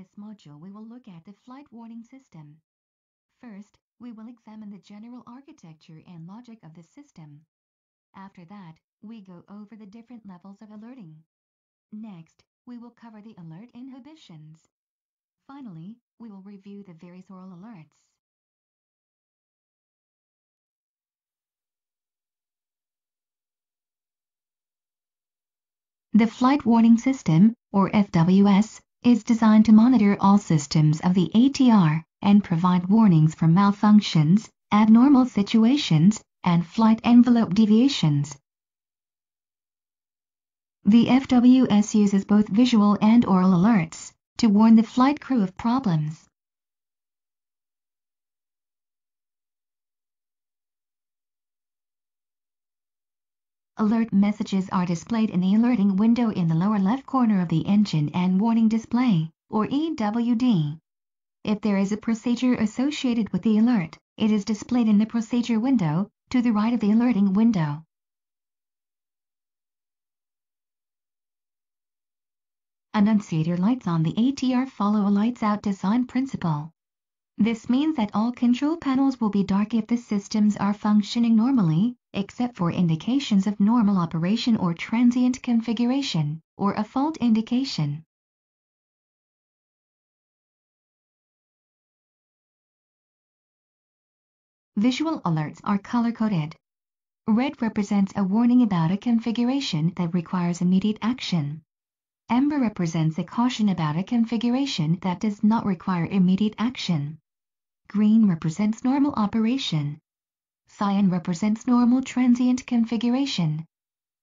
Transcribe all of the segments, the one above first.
this module we will look at the flight warning system. First, we will examine the general architecture and logic of the system. After that, we go over the different levels of alerting. Next, we will cover the alert inhibitions. Finally, we will review the various aural alerts. The Flight Warning System, or FWS, is designed to monitor all systems of the ATR and provide warnings for malfunctions, abnormal situations, and flight envelope deviations. The FWS uses both visual and aural alerts to warn the flight crew of problems. Alert messages are displayed in the alerting window in the lower left corner of the engine and warning display, or EWD. If there is a procedure associated with the alert, it is displayed in the procedure window to the right of the alerting window. Annunciator lights on the ATR follow a lights out design principle. This means that all control panels will be dark if the systems are functioning normally, except for indications of normal operation or transient configuration, or a fault indication. Visual alerts are color-coded. Red represents a warning about a configuration that requires immediate action. Amber represents a caution about a configuration that does not require immediate action. Green represents normal operation. Cyan represents normal transient configuration.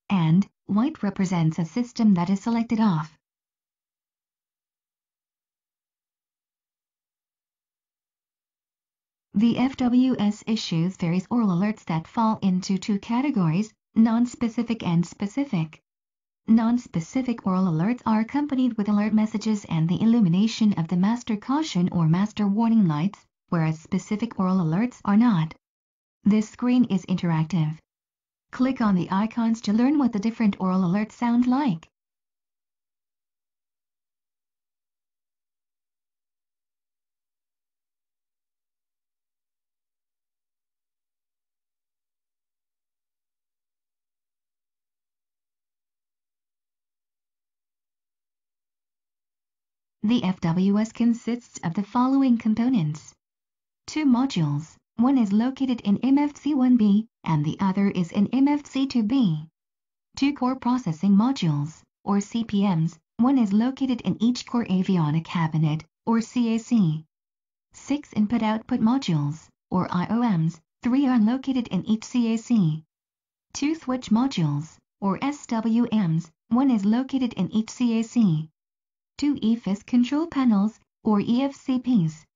And white represents a system that is selected off. The FWS issues various aural alerts that fall into two categories, non-specific and specific. Non-specific aural alerts are accompanied with alert messages and the illumination of the master caution or master warning lights whereas specific aural alerts are not. This screen is interactive. Click on the icons to learn what the different aural alerts sound like. The FWS consists of the following components two modules. One is located in MFC1B and the other is in MFC2B. Two core processing modules, or CPMs, one is located in each core avionic cabinet, or CAC. Six input-output modules, or IOMs, three are located in each CAC. Two switch modules, or SWMs, one is located in each CAC. Two EFIS control panels, or EFCPs,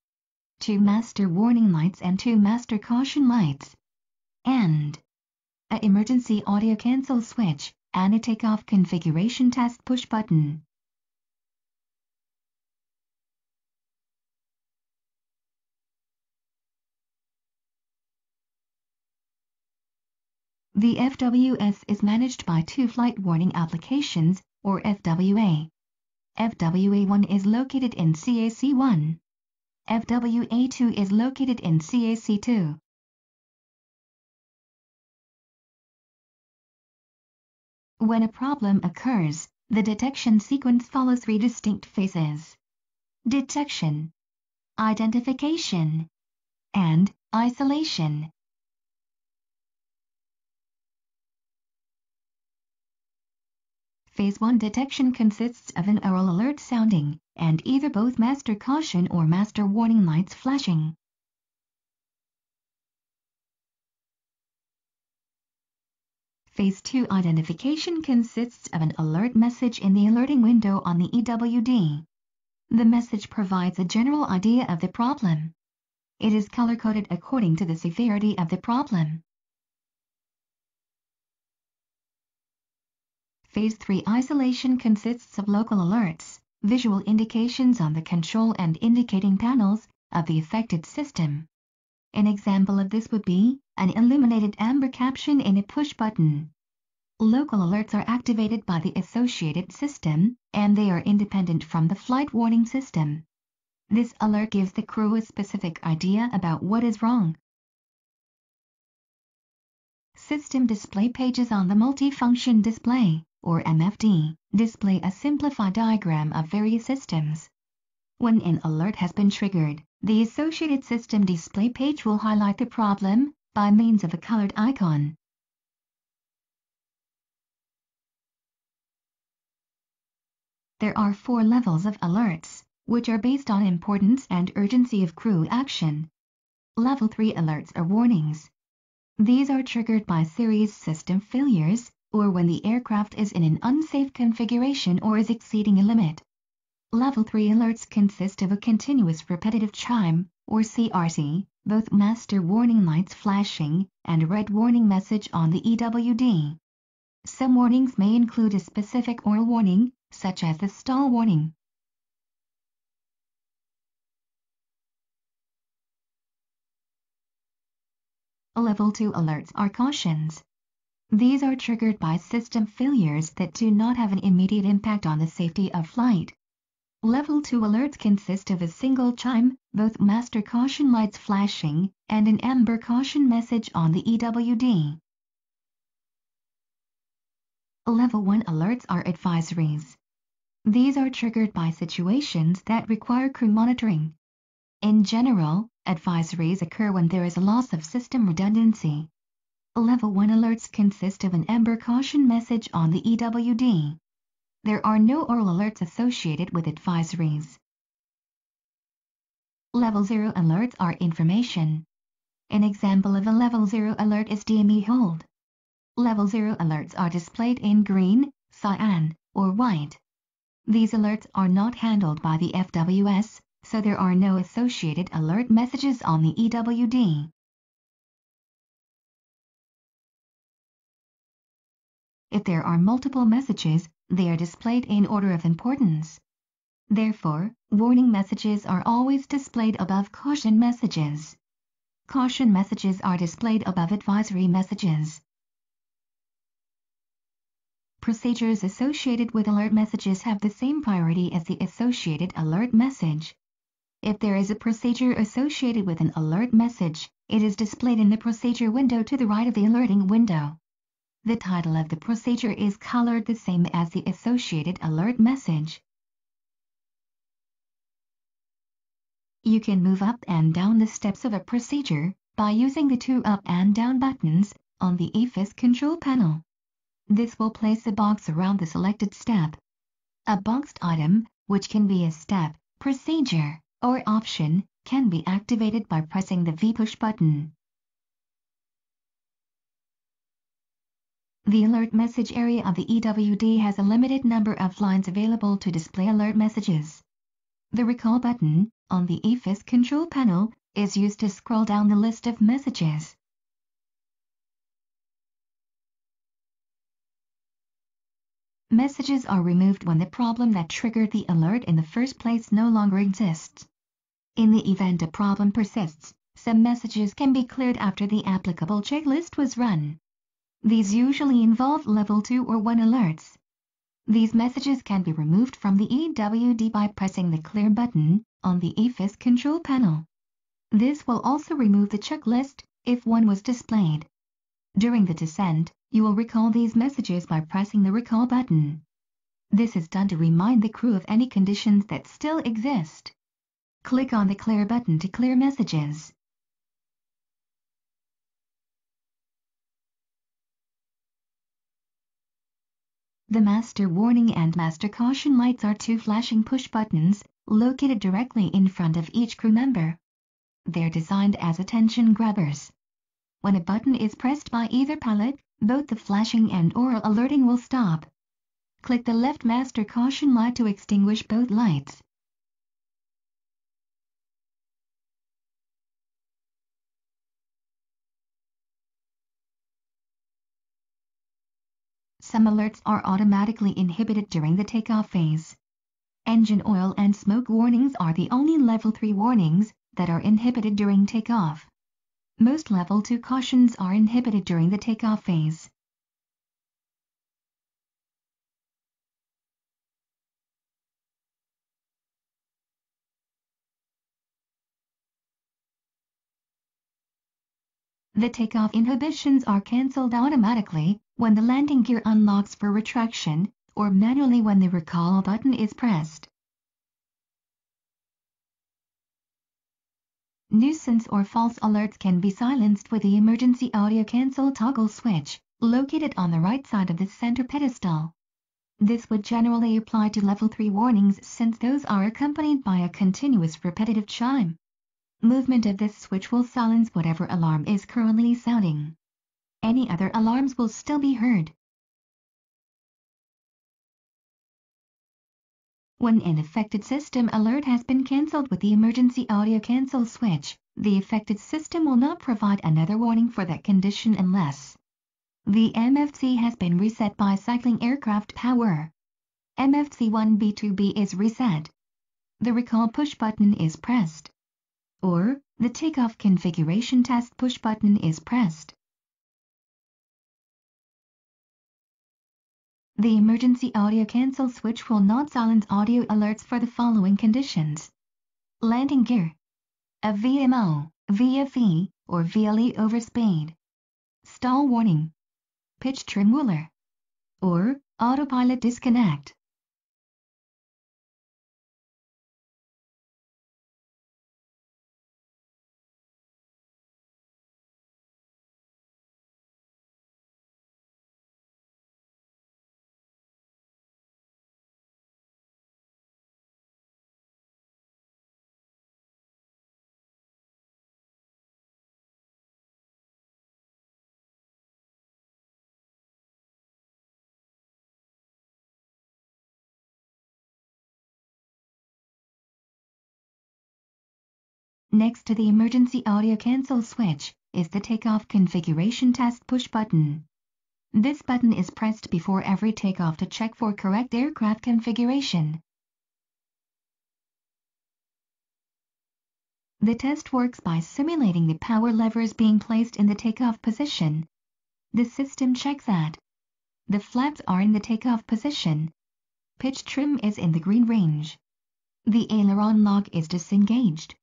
two master warning lights and two master caution lights, and a emergency audio cancel switch and a takeoff configuration test push button. The FWS is managed by two flight warning applications, or FWA. FWA1 is located in CAC1 FWA2 is located in CAC2. When a problem occurs, the detection sequence follows three distinct phases. Detection, identification, and isolation. Phase 1 detection consists of an aural alert sounding, and either both master caution or master warning lights flashing. Phase 2 identification consists of an alert message in the alerting window on the EWD. The message provides a general idea of the problem. It is color-coded according to the severity of the problem. Phase 3 isolation consists of local alerts, visual indications on the control and indicating panels of the affected system. An example of this would be an illuminated amber caption in a push button. Local alerts are activated by the associated system, and they are independent from the flight warning system, This alert gives the crew a specific idea about what is wrong. System display pages on the multifunction display, or MFD, display a simplified diagram of various systems. When an alert has been triggered, the associated system display page will highlight the problem by means of a colored icon. There are four levels of alerts, which are based on importance and urgency of crew action. Level 3 alerts are warnings. These are triggered by serious system failures, or when the aircraft is in an unsafe configuration or is exceeding a limit. Level 3 alerts consist of a continuous repetitive chime, or CRC, both master warning lights flashing, and a red warning message on the EWD. Some warnings may include a specific aural warning, such as the stall warning. Level 2 alerts are cautions. These are triggered by system failures that do not have an immediate impact on the safety of flight. Level 2 alerts consist of a single chime, both master caution lights flashing, and an amber caution message on the EWD. Level 1 alerts are advisories. These are triggered by situations that require crew monitoring. In general, advisories occur when there is a loss of system redundancy. Level 1 alerts consist of an amber caution message on the EWD. There are no aural alerts associated with advisories. Level 0 alerts are information. An example of a Level 0 alert is DME hold. Level 0 alerts are displayed in green, cyan, or white. These alerts are not handled by the FWS, so there are no associated alert messages on the EWD. If there are multiple messages, they are displayed in order of importance. Therefore, warning messages are always displayed above caution messages. Caution messages are displayed above advisory messages. Procedures associated with alert messages have the same priority as the associated alert message. If there is a procedure associated with an alert message, it is displayed in the procedure window to the right of the alerting window. The title of the procedure is colored the same as the associated alert message. You can move up and down the steps of a procedure by using the two up and down buttons on the EFIS control panel. This will place a box around the selected step. A boxed item, which can be a step, procedure, or option, can be activated by pressing the V-push button. The alert message area of the EWD has a limited number of lines available to display alert messages. The recall button, on the EFIS control panel, is used to scroll down the list of messages. Messages are removed when the problem that triggered the alert in the first place no longer exists. In the event a problem persists, some messages can be cleared after the applicable checklist was run. These usually involve level 2 or 1 alerts. These messages can be removed from the EWD by pressing the Clear button on the EFIS control panel. This will also remove the checklist if one was displayed. During the descent, you will recall these messages by pressing the Recall button. This is done to remind the crew of any conditions that still exist. Click on the Clear button to clear messages. The Master Warning and Master Caution lights are two flashing push buttons located directly in front of each crew member. They're designed as attention grabbers. When a button is pressed by either pilot, both the flashing and aural alerting will stop. Click the left master caution light to extinguish both lights. Some alerts are automatically inhibited during the takeoff phase. Engine oil and smoke warnings are the only level 3 warnings that are inhibited during takeoff. Most level 2 cautions are inhibited during the takeoff phase. The takeoff inhibitions are cancelled automatically when the landing gear unlocks for retraction or manually when the recall button is pressed. Nuisance or false alerts can be silenced with the emergency audio cancel toggle switch, located on the right side of the center pedestal. This would generally apply to level 3 warnings since those are accompanied by a continuous repetitive chime. Movement of this switch will silence whatever alarm is currently sounding. Any other alarms will still be heard. When an affected system alert has been cancelled with the emergency audio cancel switch, the affected system will not provide another warning for that condition unless the MFC has been reset by cycling aircraft power. MFC 1B2B is reset. The recall push button is pressed. Or, the takeoff configuration test push button is pressed. The emergency audio cancel switch will not silence audio alerts for the following conditions. Landing gear. A VMO, VFE, or VLE over speed. Stall warning. Pitch trim whooler. Or autopilot disconnect. Next to the emergency audio cancel switch is the takeoff configuration test push button. This button is pressed before every takeoff to check for correct aircraft configuration. The test works by simulating the power levers being placed in the takeoff position. The system checks that the flaps are in the takeoff position. Pitch trim is in the green range. The aileron lock is disengaged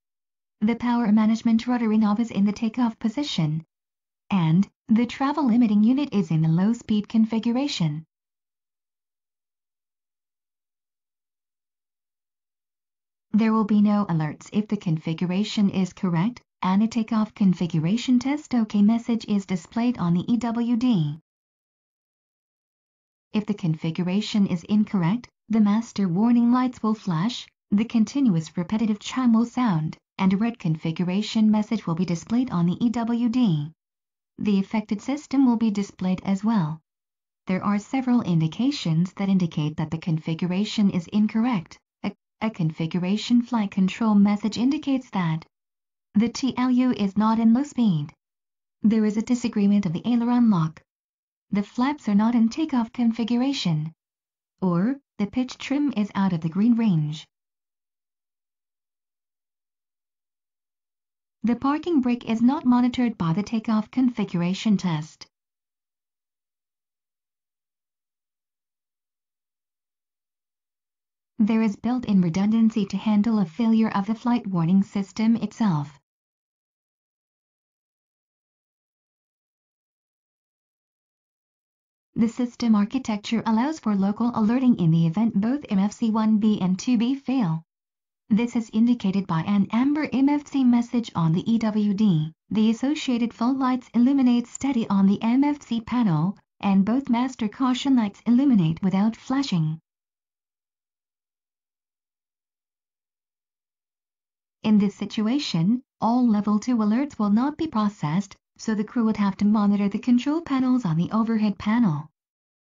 the power management rotary knob is in the takeoff position, and the travel limiting unit is in the low speed configuration. There will be no alerts if the configuration is correct, and a takeoff configuration test OK message is displayed on the EWD. If the configuration is incorrect, the master warning lights will flash, the continuous repetitive chime will sound, and a red configuration message will be displayed on the EWD. The affected system will be displayed as well. There are several indications that indicate that the configuration is incorrect. A, a configuration flight control message indicates that the TLU is not in low speed. There is a disagreement of the aileron lock. The flaps are not in takeoff configuration. Or, the pitch trim is out of the green range. The parking brake is not monitored by the takeoff configuration test. There is built-in redundancy to handle a failure of the flight warning system itself. The system architecture allows for local alerting in the event both MFC-1B and 2B fail. This is indicated by an amber MFC message on the EWD. The associated fault lights illuminate steady on the MFC panel, and both master caution lights illuminate without flashing. In this situation, all level 2 alerts will not be processed, so the crew would have to monitor the control panels on the overhead panel.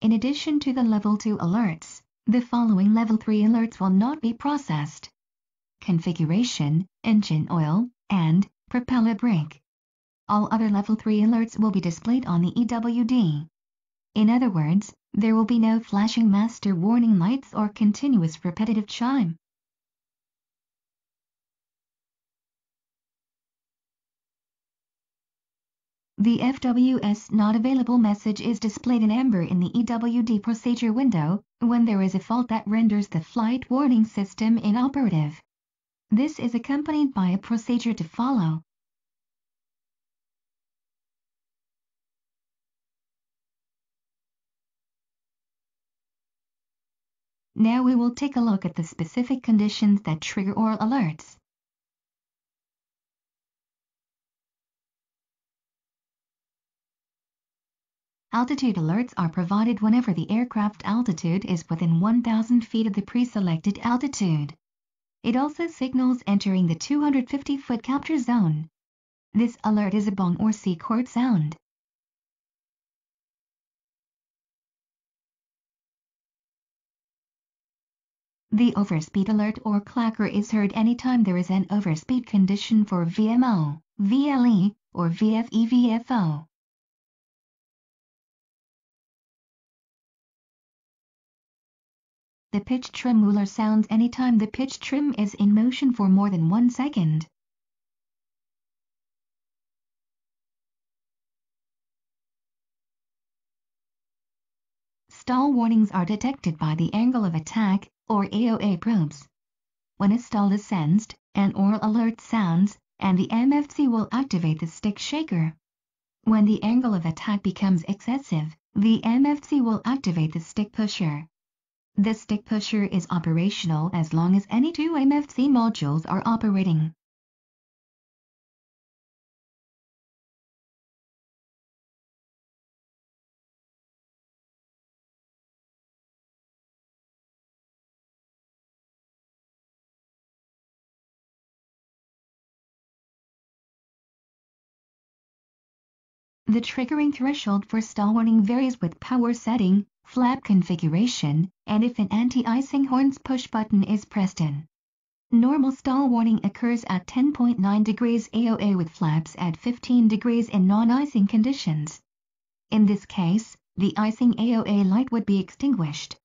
In addition to the level 2 alerts, the following level 3 alerts will not be processed configuration, engine oil, and propeller brake. All other level 3 alerts will be displayed on the EWD. In other words, there will be no flashing master warning lights or continuous repetitive chime. The FWS not available message is displayed in amber in the EWD procedure window when there is a fault that renders the flight warning system inoperative. This is accompanied by a procedure to follow. Now we will take a look at the specific conditions that trigger aural alerts. Altitude alerts are provided whenever the aircraft altitude is within 1,000 feet of the pre-selected altitude. It also signals entering the 250-foot capture zone. This alert is a bong or C-chord sound. The overspeed alert or clacker is heard anytime there is an overspeed condition for VMO, VLE, or VFE-VFO. The pitch tremolo sounds anytime the pitch trim is in motion for more than one second. Stall warnings are detected by the angle of attack, or AOA probes. When a stall is sensed, an aural alert sounds, and the MFC will activate the stick shaker. When the angle of attack becomes excessive, the MFC will activate the stick pusher. The stick pusher is operational as long as any two MFC modules are operating. The triggering threshold for stall warning varies with power setting, flap configuration, and if an anti-icing horns push button is pressed in. Normal stall warning occurs at 10.9 degrees AOA with flaps at 15 degrees in non-icing conditions. In this case, the icing AOA light would be extinguished.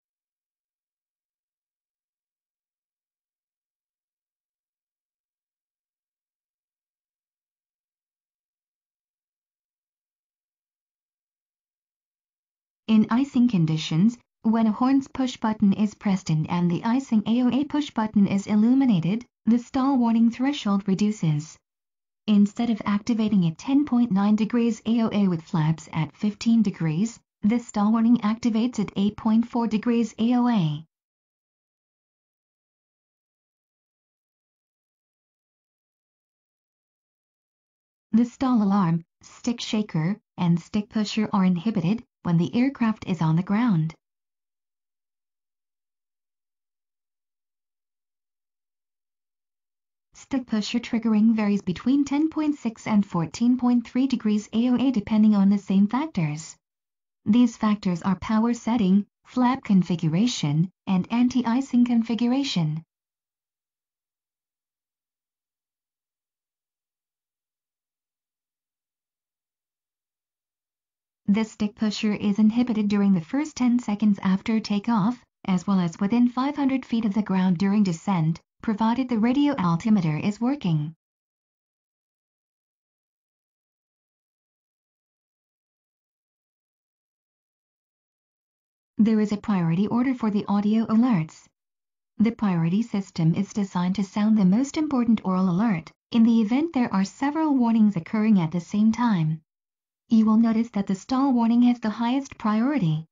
In icing conditions, when a horns push button is pressed and the icing AOA push button is illuminated, the stall warning threshold reduces. Instead of activating at 10.9 degrees AOA with flaps at 15 degrees, the stall warning activates at 8.4 degrees AOA. The stall alarm, stick shaker, and stick pusher are inhibited when the aircraft is on the ground. Stick pusher triggering varies between 10.6 and 14.3 degrees AOA depending on the same factors. These factors are power setting, flap configuration, and anti-icing configuration. The stick pusher is inhibited during the first 10 seconds after takeoff, as well as within 500 feet of the ground during descent, provided the radio altimeter is working. There is a priority order for the audio alerts. The priority system is designed to sound the most important aural alert, in the event there are several warnings occurring at the same time you will notice that the stall warning has the highest priority.